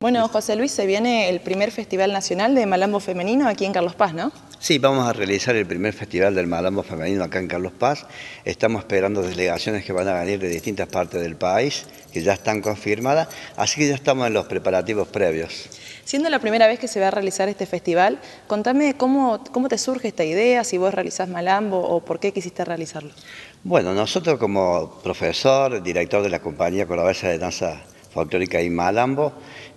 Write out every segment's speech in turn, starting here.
Bueno, José Luis, se viene el primer Festival Nacional de Malambo Femenino aquí en Carlos Paz, ¿no? Sí, vamos a realizar el primer Festival del Malambo Femenino acá en Carlos Paz. Estamos esperando delegaciones que van a venir de distintas partes del país, que ya están confirmadas, así que ya estamos en los preparativos previos. Siendo la primera vez que se va a realizar este festival, contame cómo, cómo te surge esta idea, si vos realizás Malambo o por qué quisiste realizarlo. Bueno, nosotros como profesor, director de la compañía cordobesa de danza folclórica y Malambo,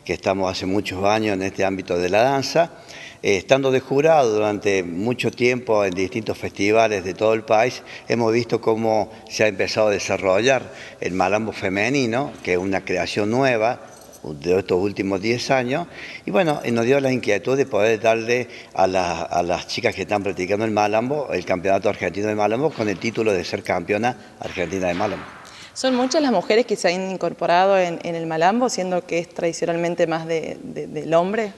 que estamos hace muchos años en este ámbito de la danza, eh, estando de jurado durante mucho tiempo en distintos festivales de todo el país, hemos visto cómo se ha empezado a desarrollar el malambo femenino, que es una creación nueva, de estos últimos 10 años y bueno, nos dio la inquietud de poder darle a, a, las chicas que están practicando el Malambo el campeonato argentino de Malambo con el título de ser campeona argentina de Malambo. ¿Son muchas las mujeres que se han incorporado en, el malambo, siendo que es tradicionalmente más del hombre?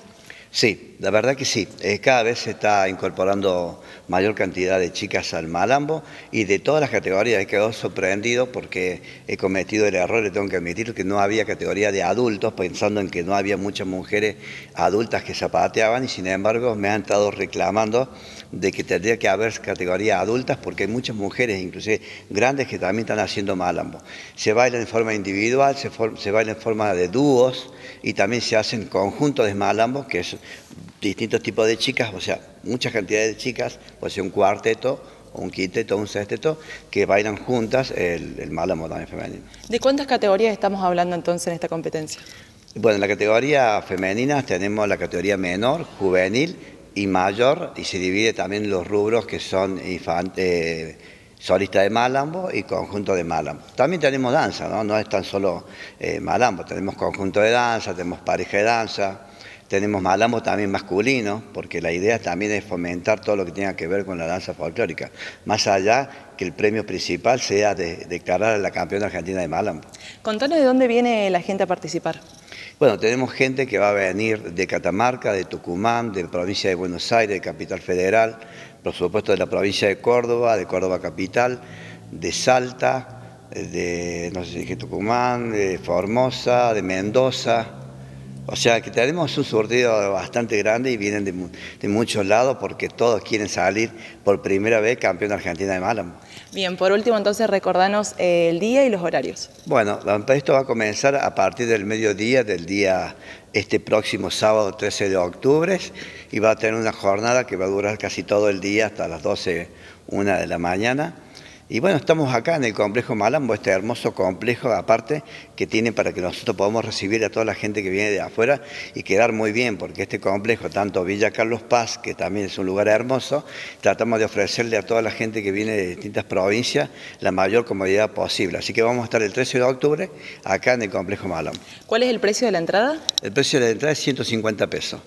Sí, la verdad que sí. Eh, cada vez se está incorporando mayor cantidad de chicas al malambo y de todas las categorías. He quedado sorprendido porque he cometido el error, le tengo que admitir, que no había categoría de adultos, pensando en que no había muchas mujeres adultas que zapateaban y sin embargo me han estado reclamando de que tendría que haber categorías adultas porque hay muchas mujeres, inclusive grandes, que también están haciendo malambo. Se baila en forma individual, se, se baila en forma de dúos y también se hacen conjuntos de malambo, que es distintos tipos de chicas, o sea, muchas cantidades de chicas, puede ser un cuarteto, un quinteto, un sexteto, que bailan juntas el, el malambo también femenino. ¿De cuántas categorías estamos hablando entonces en esta competencia? Bueno, en la categoría femenina tenemos la categoría menor, juvenil y mayor, y se divide también los rubros que son eh, solista de Malambo y conjunto de Malambo. También tenemos danza, no, no es tan solo eh, Malambo, tenemos conjunto de danza, tenemos pareja de danza, tenemos Malambo también masculino, porque la idea también es fomentar todo lo que tenga que ver con la danza folclórica, más allá que el premio principal sea de declarar a la campeona argentina de Malambo. Contanos de dónde viene la gente a participar. Bueno, tenemos gente que va a venir de Catamarca, de Tucumán, de la provincia de Buenos Aires, de Capital Federal, por supuesto de la provincia de Córdoba, de Córdoba Capital, de Salta, de, no sé si dije Tucumán, de Formosa, de Mendoza, o sea que tenemos un surtido bastante grande y vienen de, muchos lados porque todos quieren salir por primera vez campeón de Argentina de Málaga. Bien, por último entonces recordanos eh, el día y los horarios. Bueno, esto va a comenzar a partir del mediodía del día este próximo sábado 13 de octubre y va a tener una jornada que va a durar casi todo el día hasta las 12, 1 de la mañana. Y bueno, estamos acá en el complejo Malambo, este hermoso complejo aparte que tiene para que nosotros podamos recibir a toda la gente que viene de afuera y quedar muy bien, porque este complejo, tanto Villa Carlos Paz, que también es un lugar hermoso, tratamos de ofrecerle a toda la gente que viene de distintas provincias la mayor comodidad posible. Así que vamos a estar el 13 de octubre acá en el complejo Malambo. ¿Cuál es el precio de la entrada? El precio de la entrada es 150 pesos.